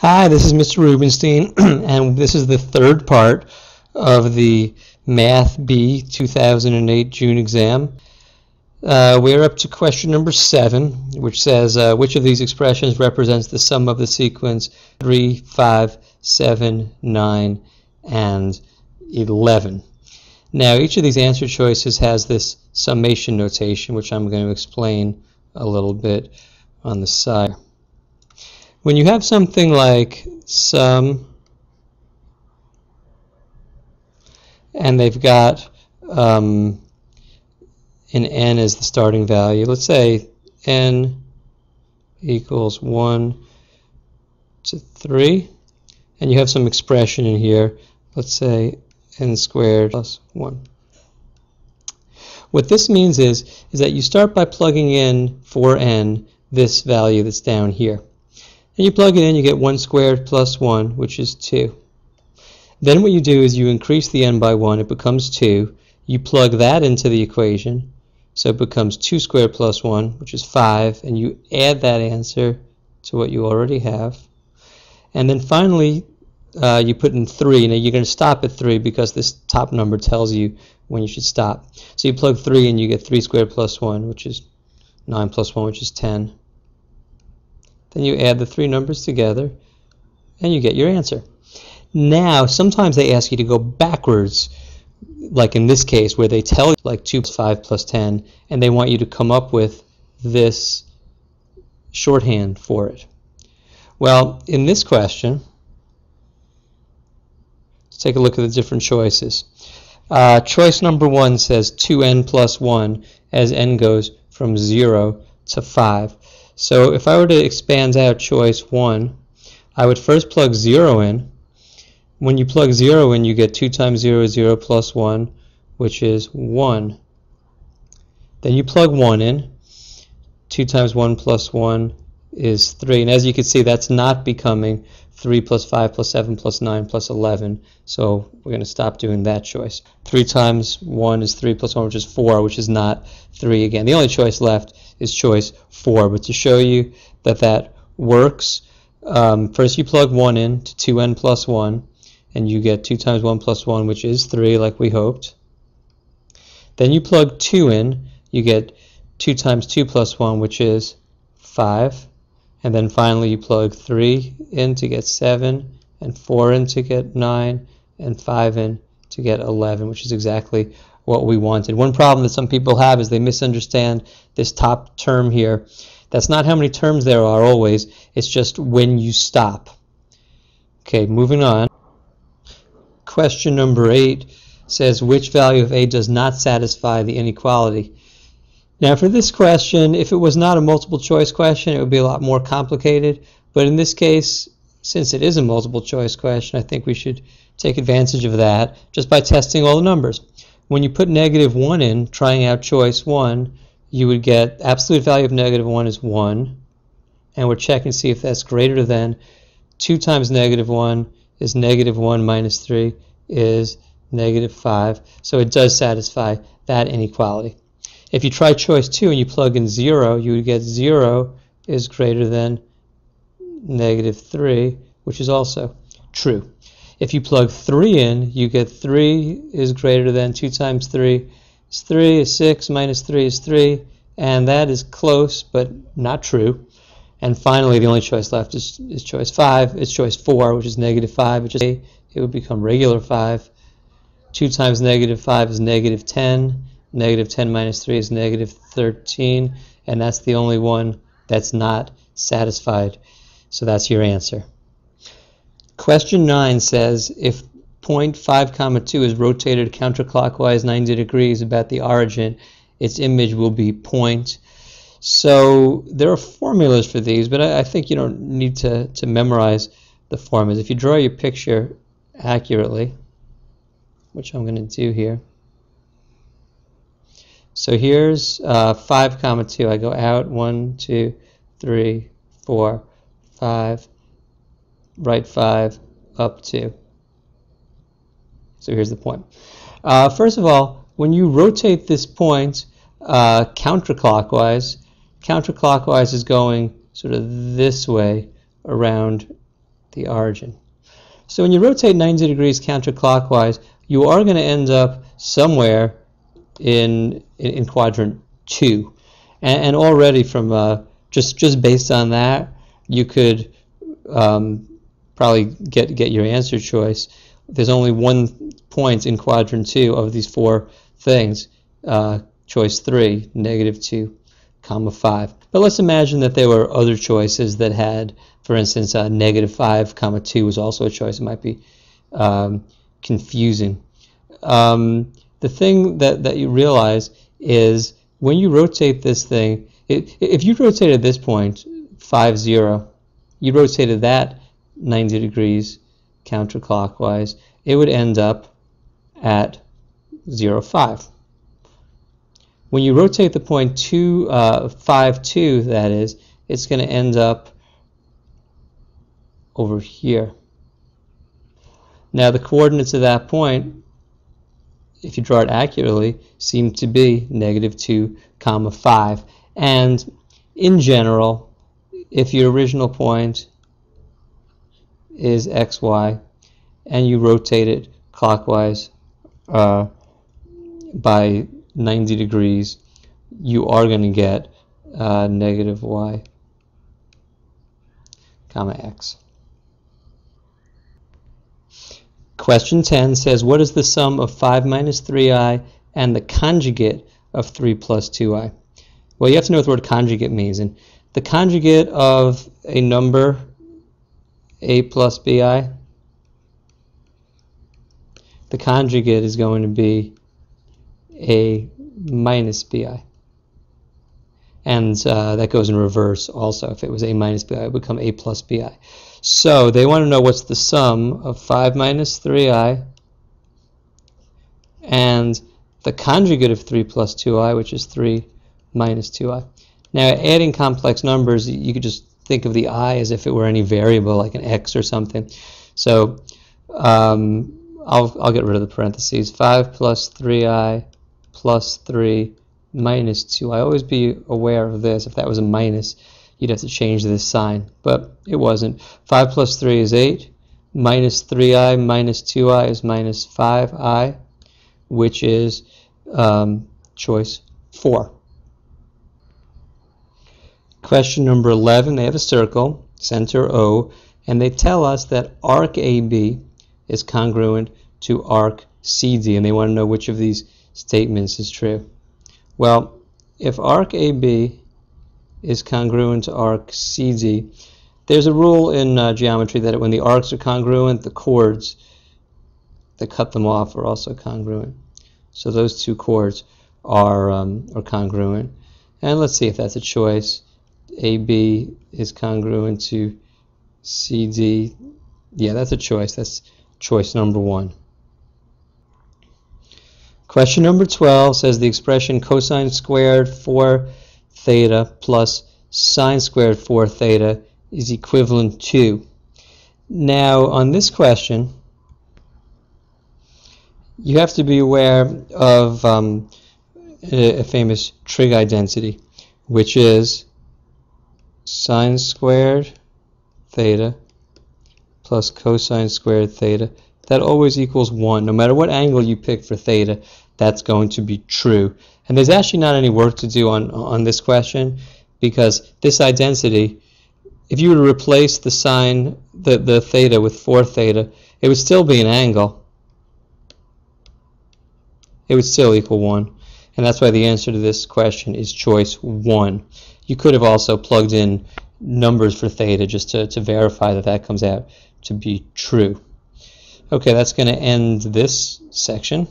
Hi, this is Mr. Rubinstein, and this is the third part of the Math B 2008 June exam. Uh, we're up to question number seven, which says uh, which of these expressions represents the sum of the sequence 3, 5, 7, 9, and 11. Now, each of these answer choices has this summation notation, which I'm going to explain a little bit on the side. When you have something like sum, and they've got um, an n as the starting value, let's say n equals 1 to 3, and you have some expression in here, let's say n squared plus 1. What this means is, is that you start by plugging in for n this value that's down here. And you plug it in, you get 1 squared plus 1, which is 2. Then what you do is you increase the n by 1, it becomes 2. You plug that into the equation, so it becomes 2 squared plus 1, which is 5, and you add that answer to what you already have. And then finally, uh, you put in 3. Now you're going to stop at 3 because this top number tells you when you should stop. So you plug 3 and you get 3 squared plus 1, which is 9 plus 1, which is 10. Then you add the three numbers together and you get your answer. Now, sometimes they ask you to go backwards, like in this case where they tell you like 2 plus 5 plus 10, and they want you to come up with this shorthand for it. Well, in this question, let's take a look at the different choices. Uh, choice number one says 2n plus 1 as n goes from 0 to 5. So if I were to expand out choice 1, I would first plug 0 in. When you plug 0 in, you get 2 times 0 is 0 plus 1, which is 1. Then you plug 1 in. 2 times 1 plus 1 is 3. And as you can see, that's not becoming 3 plus 5 plus 7 plus 9 plus 11. So we're going to stop doing that choice. 3 times 1 is 3 plus 1, which is 4, which is not 3 again. The only choice left is choice 4. But to show you that that works, um, first you plug 1 in to 2n plus 1, and you get 2 times 1 plus 1, which is 3, like we hoped. Then you plug 2 in, you get 2 times 2 plus 1, which is 5. And then finally you plug 3 in to get 7, and 4 in to get 9, and 5 in to get 11, which is exactly what we wanted. One problem that some people have is they misunderstand this top term here. That's not how many terms there are always. It's just when you stop. Okay, moving on. Question number 8 says which value of a does not satisfy the inequality. Now for this question, if it was not a multiple choice question, it would be a lot more complicated. But in this case, since it is a multiple choice question, I think we should take advantage of that just by testing all the numbers. When you put negative 1 in, trying out choice 1, you would get absolute value of negative 1 is 1. And we're checking to see if that's greater than 2 times negative 1 is negative 1 minus 3 is negative 5. So it does satisfy that inequality. If you try choice 2 and you plug in 0, you would get 0 is greater than negative 3, which is also true. If you plug 3 in, you get 3 is greater than 2 times 3 is 3 is 6 minus 3 is 3, and that is close but not true. And finally, the only choice left is, is choice 5. It's choice 4, which is negative 5, which is it would become regular 5. 2 times negative 5 is negative 10 negative 10 minus 3 is negative 13, and that's the only one that's not satisfied. So that's your answer. Question 9 says if point 5 comma 2 is rotated counterclockwise 90 degrees about the origin, its image will be point. So there are formulas for these, but I, I think you don't need to, to memorize the formulas. If you draw your picture accurately, which I'm going to do here, so here's uh, 5 comma 2. I go out 1, 2, 3, 4, 5, right 5, up 2. So here's the point. Uh, first of all, when you rotate this point uh, counterclockwise, counterclockwise is going sort of this way around the origin. So when you rotate 90 degrees counterclockwise, you are going to end up somewhere in, in, in quadrant 2. And, and already from uh, just, just based on that, you could um, probably get, get your answer choice. There's only one point in quadrant 2 of these four things. Uh, choice 3, negative 2, comma 5. But let's imagine that there were other choices that had, for instance, uh, negative 5 comma 2 was also a choice. It might be um, confusing. Um, the thing that, that you realize is when you rotate this thing, it, if you rotated this point 5, 0, you rotated that 90 degrees counterclockwise, it would end up at 0, 5. When you rotate the point 2, uh, 5, 2, that is, it's going to end up over here. Now the coordinates of that point, if you draw it accurately, seem to be negative 2 comma 5. And in general, if your original point is xy and you rotate it clockwise uh, by 90 degrees, you are going to get uh, negative y comma x. Question 10 says, what is the sum of 5 minus 3i and the conjugate of 3 plus 2i? Well, you have to know what the word conjugate means. And the conjugate of a number, a plus bi, the conjugate is going to be a minus bi. And uh, that goes in reverse also. If it was a minus bi, it would become a plus bi. So they want to know what's the sum of 5 minus 3i and the conjugate of 3 plus 2i, which is 3 minus 2i. Now, adding complex numbers, you could just think of the i as if it were any variable, like an x or something. So um, I'll, I'll get rid of the parentheses. 5 plus 3i plus 3 minus 2. I always be aware of this. If that was a minus, you'd have to change this sign, but it wasn't. 5 plus 3 is 8. Minus 3i minus 2i is minus 5i, which is um, choice 4. Question number 11, they have a circle, center O, and they tell us that arc AB is congruent to arc CD, and they want to know which of these statements is true. Well, if arc AB is congruent to arc CD, there's a rule in uh, geometry that when the arcs are congruent, the chords that cut them off are also congruent. So those two chords are, um, are congruent. And let's see if that's a choice. AB is congruent to CD. Yeah, that's a choice. That's choice number one. Question number 12 says the expression cosine squared 4 theta plus sine squared 4 theta is equivalent to. Now, on this question, you have to be aware of um, a, a famous trig identity, which is sine squared theta plus cosine squared theta that always equals 1. No matter what angle you pick for theta, that's going to be true. And there's actually not any work to do on, on this question because this identity, if you were to replace the sine, the, the theta with 4 theta, it would still be an angle. It would still equal 1. And that's why the answer to this question is choice 1. You could have also plugged in numbers for theta just to, to verify that that comes out to be true. Okay, that's going to end this section.